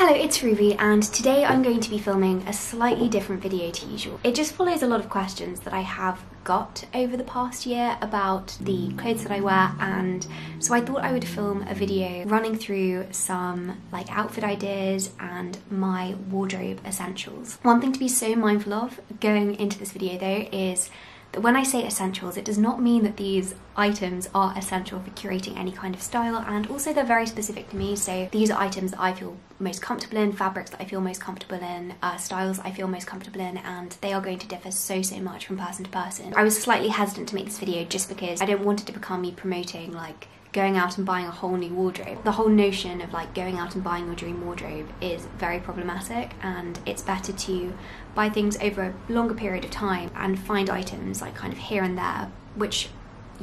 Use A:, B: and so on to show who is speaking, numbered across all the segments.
A: Hello, it's Ruby and today I'm going to be filming a slightly different video to usual. It just follows a lot of questions that I have got over the past year about the clothes that I wear and so I thought I would film a video running through some like outfit ideas and my wardrobe essentials. One thing to be so mindful of going into this video though is when I say essentials, it does not mean that these items are essential for curating any kind of style, and also they're very specific to me. So these are items that I feel most comfortable in, fabrics that I feel most comfortable in, uh, styles I feel most comfortable in, and they are going to differ so, so much from person to person. I was slightly hesitant to make this video just because I don't want it to become me promoting like going out and buying a whole new wardrobe. The whole notion of like going out and buying your dream wardrobe is very problematic and it's better to buy things over a longer period of time and find items like kind of here and there which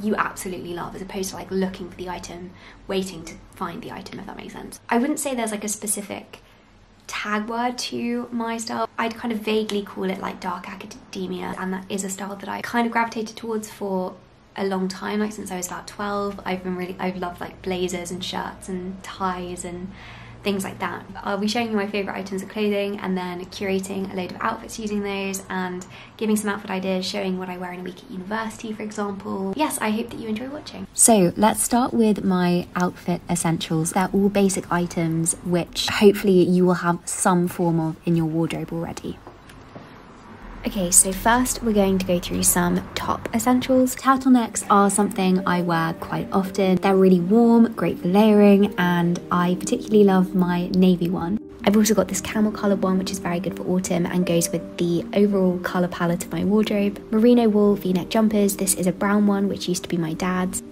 A: you absolutely love as opposed to like looking for the item, waiting to find the item if that makes sense. I wouldn't say there's like a specific tag word to my style. I'd kind of vaguely call it like dark academia and that is a style that I kind of gravitated towards for a long time, like since I was about 12. I've been really, I've loved like blazers and shirts and ties and things like that. I'll be showing you my favourite items of clothing and then curating a load of outfits using those and giving some outfit ideas, showing what I wear in a week at university, for example. Yes, I hope that you enjoy watching. So let's start with my outfit essentials. They're all basic items which hopefully you will have some form of in your wardrobe already. Okay, so first we're going to go through some top essentials. Turtlenecks are something I wear quite often. They're really warm, great for layering, and I particularly love my navy one. I've also got this camel colour one, which is very good for autumn and goes with the overall colour palette of my wardrobe. Merino wool v-neck jumpers. This is a brown one, which used to be my dad's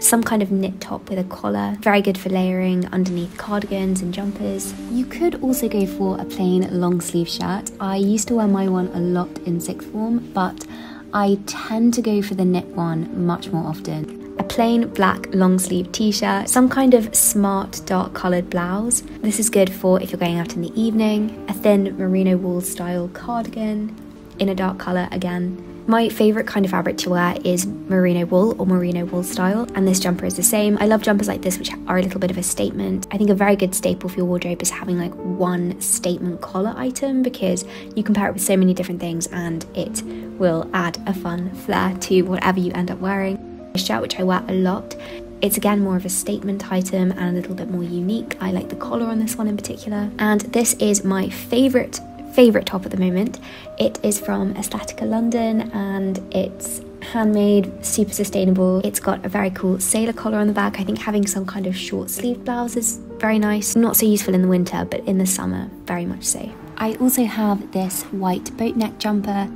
A: some kind of knit top with a collar, very good for layering underneath cardigans and jumpers. You could also go for a plain long sleeve shirt. I used to wear my one a lot in sixth form, but I tend to go for the knit one much more often. A plain black long sleeve t shirt, some kind of smart dark coloured blouse. This is good for if you're going out in the evening. A thin merino wool style cardigan in a dark colour again my favourite kind of fabric to wear is merino wool or merino wool style, and this jumper is the same. I love jumpers like this, which are a little bit of a statement. I think a very good staple for your wardrobe is having like one statement collar item because you can pair it with so many different things and it will add a fun flair to whatever you end up wearing. A shirt, which I wear a lot, it's again more of a statement item and a little bit more unique. I like the collar on this one in particular. And this is my favourite favourite top at the moment. It is from Aesthetica London and it's handmade, super sustainable. It's got a very cool sailor collar on the back. I think having some kind of short sleeve blouse is very nice. Not so useful in the winter, but in the summer, very much so. I also have this white boat neck jumper.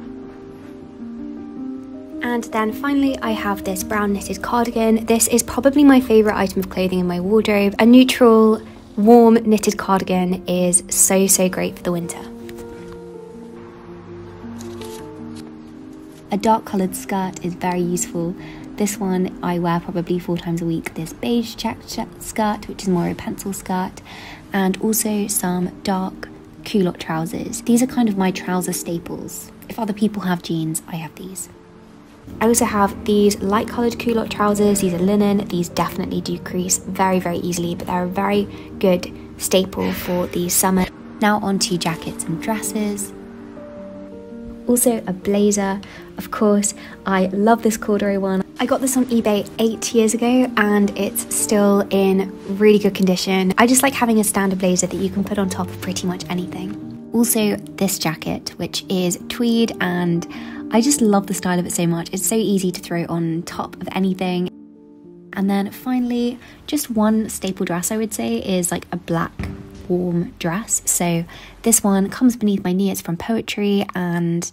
A: And then finally, I have this brown knitted cardigan. This is probably my favourite item of clothing in my wardrobe. A neutral, warm knitted cardigan is so, so great for the winter. A dark coloured skirt is very useful. This one I wear probably four times a week. This beige checked skirt, which is more a pencil skirt, and also some dark culotte trousers. These are kind of my trouser staples. If other people have jeans, I have these. I also have these light coloured culotte trousers. These are linen. These definitely do crease very, very easily, but they're a very good staple for the summer. Now on to jackets and dresses. Also a blazer, of course. I love this corduroy one. I got this on eBay eight years ago and it's still in really good condition. I just like having a standard blazer that you can put on top of pretty much anything. Also this jacket, which is tweed and I just love the style of it so much. It's so easy to throw on top of anything. And then finally, just one staple dress I would say is like a black warm dress. So this one comes beneath my knee. It's from Poetry and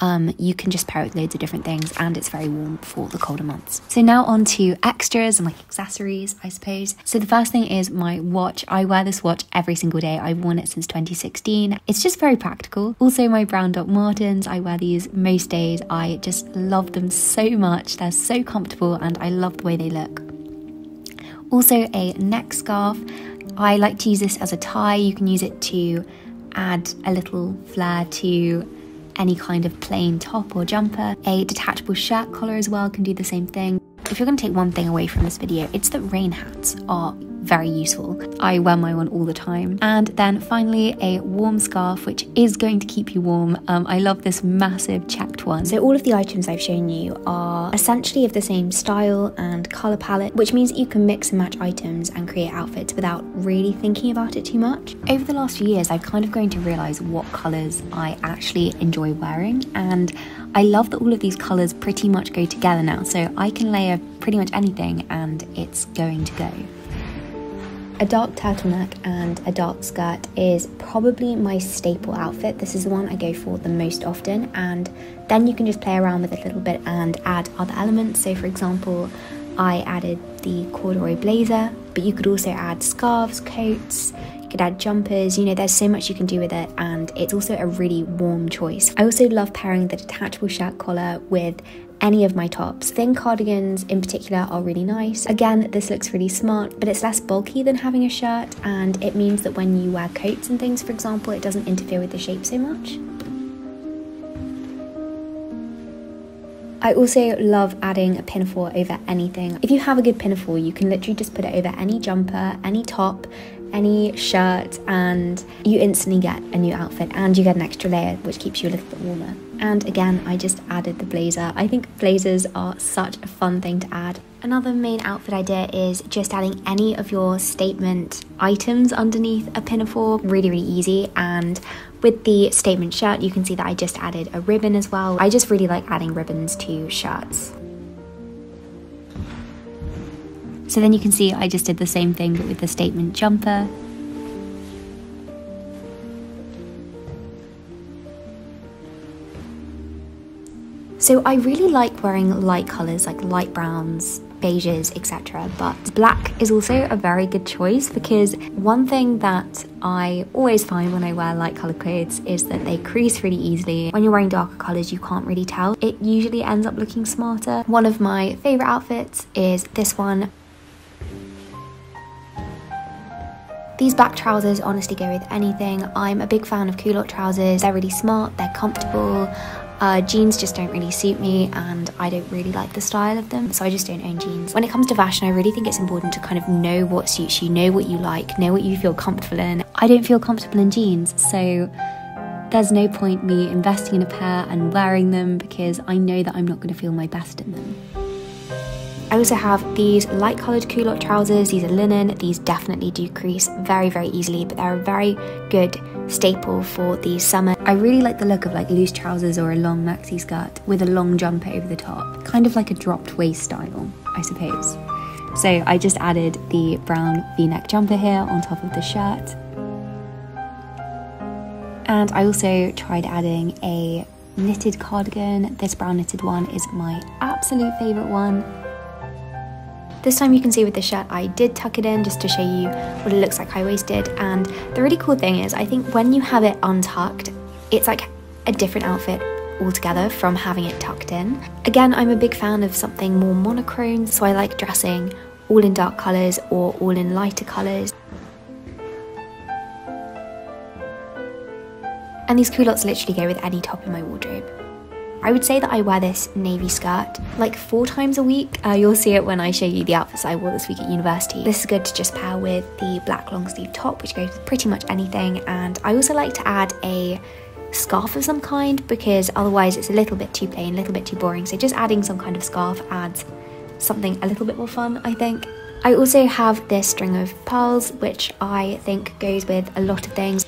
A: um, you can just pair it with loads of different things and it's very warm for the colder months. So now on to extras and like accessories, I suppose. So the first thing is my watch. I wear this watch every single day. I've worn it since 2016. It's just very practical. Also my brown Doc Martens. I wear these most days. I just love them so much. They're so comfortable and I love the way they look. Also a neck scarf. I like to use this as a tie. You can use it to add a little flair to any kind of plain top or jumper. A detachable shirt collar as well can do the same thing. If you're going to take one thing away from this video, it's that rain hats are very useful. I wear my one all the time. And then finally, a warm scarf, which is going to keep you warm. Um, I love this massive checked one. So all of the items I've shown you are essentially of the same style and colour palette, which means that you can mix and match items and create outfits without really thinking about it too much. Over the last few years, I've kind of grown to realise what colours I actually enjoy wearing and I love that all of these colours pretty much go together now, so I can layer pretty much anything and it's going to go. A dark turtleneck and a dark skirt is probably my staple outfit. This is the one I go for the most often, and then you can just play around with it a little bit and add other elements. So, for example, I added the corduroy blazer, but you could also add scarves, coats, you could add jumpers, you know, there's so much you can do with it, and it's also a really warm choice. I also love pairing the detachable shirt collar with any of my tops. Thin cardigans in particular are really nice. Again, this looks really smart, but it's less bulky than having a shirt, and it means that when you wear coats and things, for example, it doesn't interfere with the shape so much. I also love adding a pinafore over anything. If you have a good pinafore, you can literally just put it over any jumper, any top, any shirt and you instantly get a new outfit and you get an extra layer which keeps you a little bit warmer. And again, I just added the blazer. I think blazers are such a fun thing to add. Another main outfit idea is just adding any of your statement items underneath a pinafore. Really, really easy. And with the statement shirt, you can see that I just added a ribbon as well. I just really like adding ribbons to shirts. So then you can see I just did the same thing but with the statement jumper. So I really like wearing light colours like light browns, beiges, etc. But black is also a very good choice because one thing that I always find when I wear light coloured clothes is that they crease really easily. When you're wearing darker colours, you can't really tell. It usually ends up looking smarter. One of my favourite outfits is this one. These black trousers honestly go with anything. I'm a big fan of culotte trousers. They're really smart, they're comfortable. Uh, jeans just don't really suit me and I don't really like the style of them, so I just don't own jeans. When it comes to fashion, I really think it's important to kind of know what suits you, know what you like, know what you feel comfortable in. I don't feel comfortable in jeans, so there's no point me investing in a pair and wearing them because I know that I'm not going to feel my best in them. I also have these light coloured culotte trousers. These are linen. These definitely do crease very, very easily, but they're a very good staple for the summer. I really like the look of like loose trousers or a long maxi skirt with a long jumper over the top. Kind of like a dropped waist style, I suppose. So I just added the brown v-neck jumper here on top of the shirt. And I also tried adding a knitted cardigan. This brown knitted one is my absolute favourite one. This time you can see with the shirt I did tuck it in just to show you what it looks like high-waisted and the really cool thing is I think when you have it untucked it's like a different outfit altogether from having it tucked in. Again I'm a big fan of something more monochrome so I like dressing all in dark colours or all in lighter colours. And these culottes literally go with any top in my wardrobe. I would say that I wear this navy skirt like four times a week. Uh, you'll see it when I show you the outfits I wore this week at university. This is good to just pair with the black long sleeve top, which goes with pretty much anything. And I also like to add a scarf of some kind because otherwise it's a little bit too plain, a little bit too boring. So just adding some kind of scarf adds something a little bit more fun, I think. I also have this string of pearls, which I think goes with a lot of things.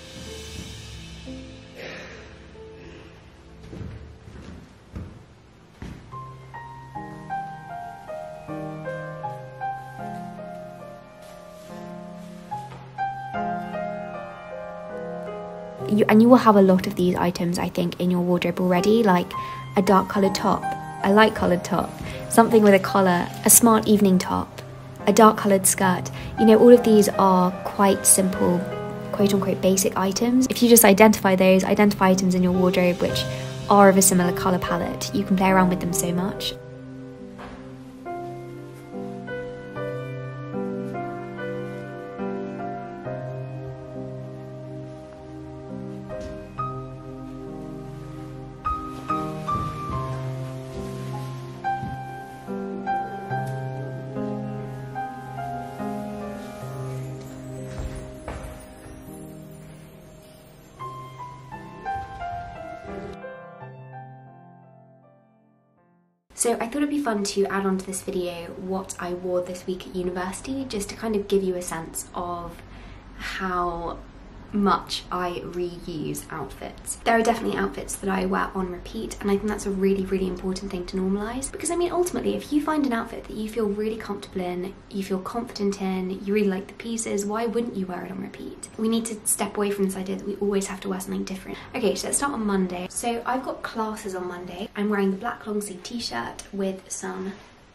A: You, and you will have a lot of these items I think in your wardrobe already like a dark coloured top, a light coloured top, something with a collar, a smart evening top, a dark coloured skirt. You know, all of these are quite simple, quote unquote basic items. If you just identify those, identify items in your wardrobe which are of a similar colour palette, you can play around with them so much. So I thought it'd be fun to add on to this video what I wore this week at university, just to kind of give you a sense of how much I reuse outfits. There are definitely outfits that I wear on repeat and I think that's a really really important thing to normalise because I mean ultimately if you find an outfit that you feel really comfortable in, you feel confident in, you really like the pieces, why wouldn't you wear it on repeat? We need to step away from this idea that we always have to wear something different. Okay so let's start on Monday. So I've got classes on Monday. I'm wearing the black long sleeve t-shirt with some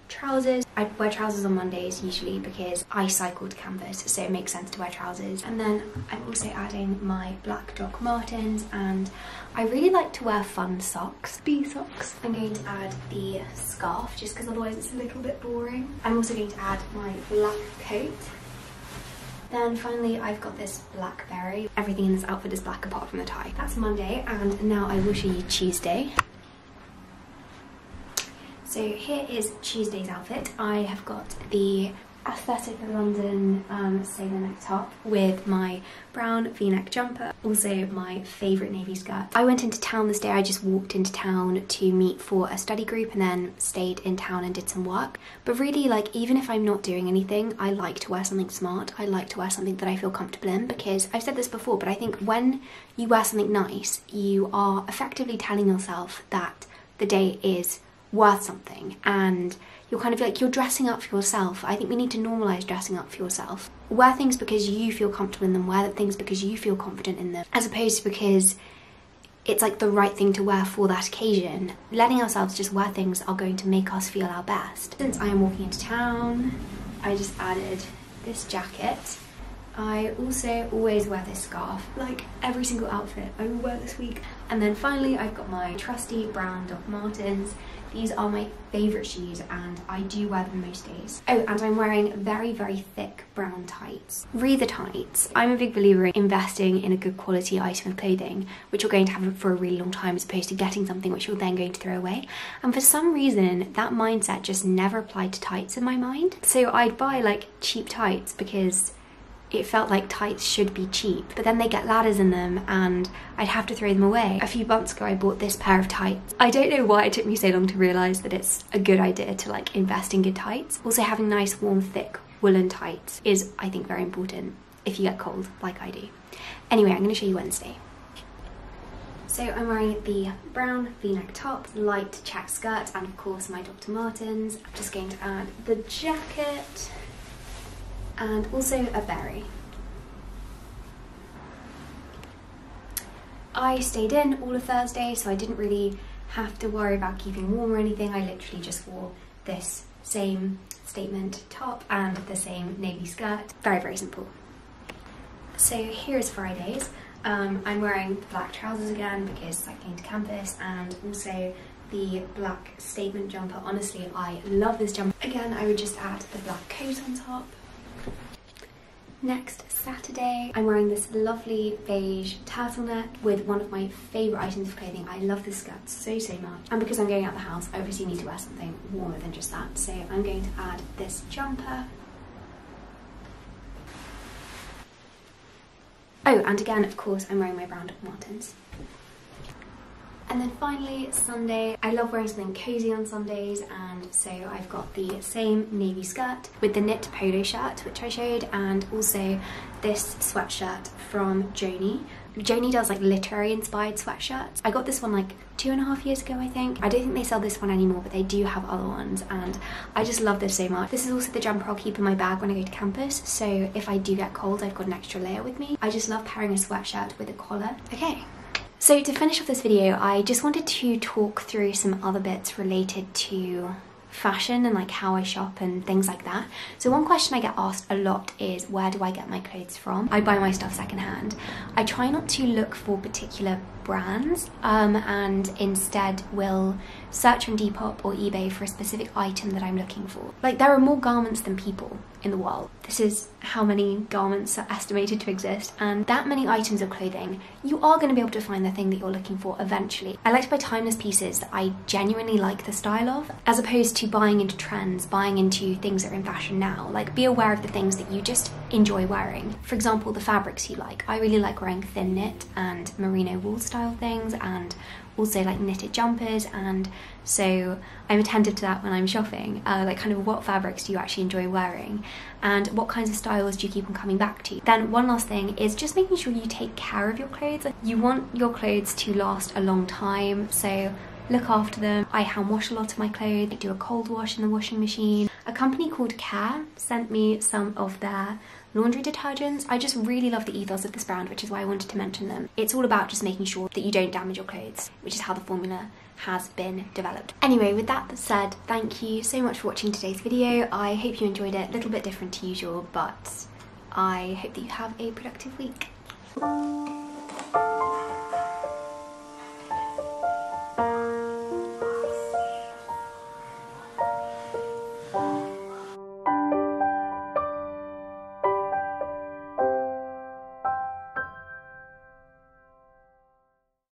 A: trousers. I wear trousers on Mondays usually because I cycle to campus so it makes sense to wear trousers and then I'm also adding my black Doc Martens and I really like to wear fun socks, bee socks. I'm going to add the scarf just because otherwise it's a little bit boring. I'm also going to add my black coat then finally I've got this blackberry. Everything in this outfit is black apart from the tie. That's Monday and now I will show you Tuesday. So here is Tuesday's outfit. I have got the Aestethic London um, sailor neck top with my brown v-neck jumper, also my favourite navy skirt. I went into town this day, I just walked into town to meet for a study group and then stayed in town and did some work. But really like even if I'm not doing anything, I like to wear something smart. I like to wear something that I feel comfortable in because I've said this before, but I think when you wear something nice, you are effectively telling yourself that the day is worth something and you're kind of like you're dressing up for yourself. I think we need to normalize dressing up for yourself. Wear things because you feel comfortable in them, wear things because you feel confident in them, as opposed to because it's like the right thing to wear for that occasion. Letting ourselves just wear things are going to make us feel our best. Since I am walking into town, I just added this jacket. I also always wear this scarf, like every single outfit I will wear this week. And then finally I've got my trusty brown Doc Martens. These are my favourite shoes and I do wear them most days. Oh, and I'm wearing very, very thick brown tights. Re the tights. I'm a big believer in investing in a good quality item of clothing, which you're going to have for a really long time as opposed to getting something which you're then going to throw away. And for some reason, that mindset just never applied to tights in my mind. So I'd buy like cheap tights because it felt like tights should be cheap, but then they get ladders in them and I'd have to throw them away. A few months ago I bought this pair of tights. I don't know why it took me so long to realise that it's a good idea to like invest in good tights. Also having nice warm thick woolen tights is I think very important if you get cold like I do. Anyway, I'm going to show you Wednesday. So I'm wearing the brown v-neck top, light check skirt and of course my Dr. Martens. I'm just going to add the jacket and also a berry. I stayed in all of Thursday, so I didn't really have to worry about keeping warm or anything. I literally just wore this same statement top and the same navy skirt. Very, very simple. So here's Fridays. Um, I'm wearing the black trousers again because I'm going to campus and also the black statement jumper. Honestly, I love this jumper. Again, I would just add the black coat on top Next Saturday, I'm wearing this lovely beige turtleneck with one of my favourite items of clothing. I love this skirt so, so much. And because I'm going out the house, I obviously need to wear something warmer than just that. So I'm going to add this jumper. Oh, and again, of course, I'm wearing my brown Doc Martens. And then finally, Sunday, I love wearing something cozy on Sundays and so I've got the same navy skirt with the knit polo shirt which I showed and also this sweatshirt from Joanie. Joanie does like literary inspired sweatshirts. I got this one like two and a half years ago I think. I don't think they sell this one anymore but they do have other ones and I just love this so much. This is also the jumper I'll keep in my bag when I go to campus so if I do get cold I've got an extra layer with me. I just love pairing a sweatshirt with a collar. Okay, so to finish off this video, I just wanted to talk through some other bits related to fashion and like how I shop and things like that. So one question I get asked a lot is where do I get my clothes from? I buy my stuff secondhand. I try not to look for particular brands um, and instead will search on Depop or eBay for a specific item that I'm looking for. Like there are more garments than people in the world. This is how many garments are estimated to exist and that many items of clothing, you are going to be able to find the thing that you're looking for eventually. I like to buy timeless pieces that I genuinely like the style of as opposed to buying into trends, buying into things that are in fashion now. Like be aware of the things that you just enjoy wearing. For example, the fabrics you like. I really like wearing thin knit and merino wool style things and also like knitted jumpers and so I'm attentive to that when I'm shopping uh, like kind of what fabrics do you actually enjoy wearing and what kinds of styles do you keep on coming back to then one last thing is just making sure you take care of your clothes you want your clothes to last a long time so look after them. I hand wash a lot of my clothes, I do a cold wash in the washing machine. A company called Kair sent me some of their laundry detergents. I just really love the ethos of this brand, which is why I wanted to mention them. It's all about just making sure that you don't damage your clothes, which is how the formula has been developed. Anyway, with that said, thank you so much for watching today's video. I hope you enjoyed it, a little bit different to usual, but I hope that you have a productive week.